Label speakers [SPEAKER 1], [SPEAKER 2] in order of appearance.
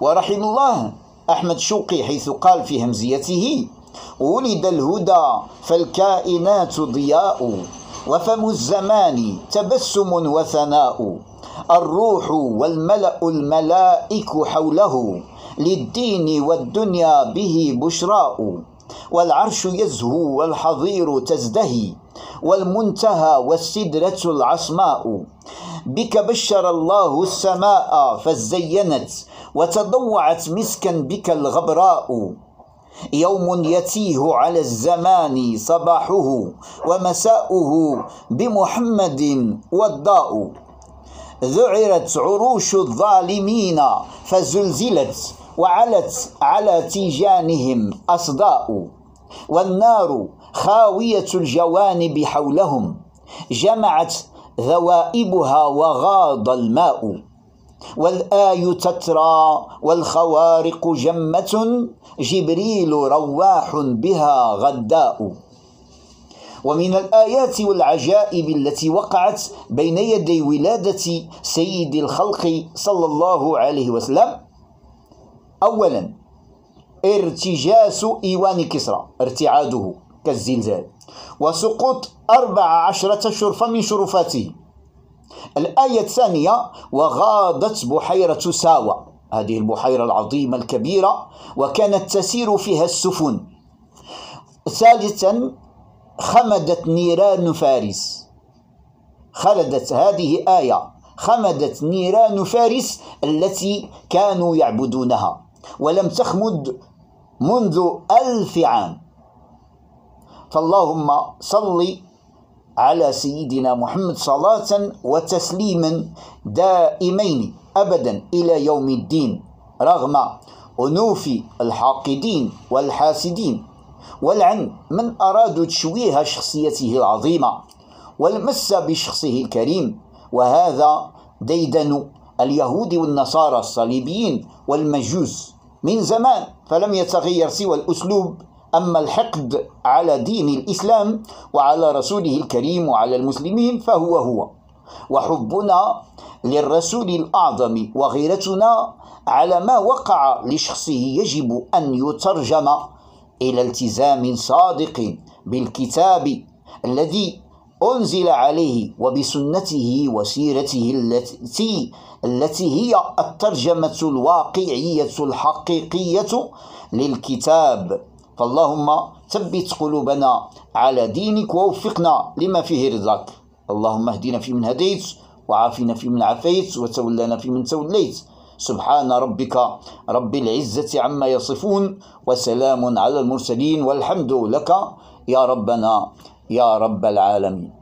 [SPEAKER 1] ورحم الله. أحمد شوقي حيث قال في همزيته ولد الهدى فالكائنات ضياء وفم الزمان تبسم وثناء. الروح والملأ الملائك حوله للدين والدنيا به بشراء. والعرش يزهو والحظير تزدهي والمنتهى والسدرة العصماء. بك بشر الله السماء فزينت وتضوعت مسكا بك الغبراء. يوم يتيه على الزمان صباحه ومساؤه بمحمد والضاء. ذعرت عروش الظالمين فزلزلت وعلت على تيجانهم أصداء والنار خاوية الجوانب حولهم جمعت ذوائبها وغاض الماء والآي تترى والخوارق جمة جبريل رواح بها غداء. ومن الآيات والعجائب التي وقعت بين يدي ولادة سيد الخلق صلى الله عليه وسلم أولا ارتجاس إيوان كسرى ارتعاده كالزلزال. وسقوط أربع عشرة شرفة من شرفاته. الآية الثانية وغاضت بحيرة ساوى. هذه البحيرة العظيمة الكبيرة وكانت تسير فيها السفن. ثالثا خمدت نيران فارس. خلدت هذه آية خمدت نيران فارس التي كانوا يعبدونها. ولم تخمد منذ ألف عام. فاللهم صل على سيدنا محمد صلاة وتسليما دائمين أبدا إلى يوم الدين رغم أنوف الحاقدين والحاسدين ولعن من أرادوا تشويه شخصيته العظيمة والمس بشخصه الكريم وهذا ديدن اليهود والنصارى الصليبيين والمجوس من زمان فلم يتغير سوى الأسلوب أما الحقد على دين الإسلام وعلى رسوله الكريم وعلى المسلمين فهو هو. وحبنا للرسول الأعظم وغيرتنا على ما وقع لشخصه يجب أن يترجم إلى التزام صادق بالكتاب الذي أنزل عليه وبسنته وسيرته التي التي هي الترجمة الواقعية الحقيقية للكتاب. فاللهم ثبت قلوبنا على دينك ووفقنا لما فيه رضاك اللهم اهدنا فيمن هديت وعافنا فيمن عافيت وتولنا فيمن توليت. سبحان ربك رب العزة عما يصفون وسلام على المرسلين والحمد لك يا ربنا. يا رب العالمين.